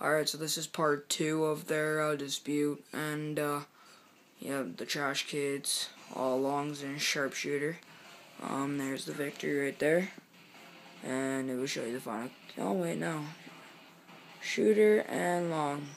Alright, so this is part two of their uh, dispute, and uh, yeah, the Trash Kids, all longs and sharpshooter. Um, there's the victory right there, and it will show you the final. Oh wait, no, shooter and long.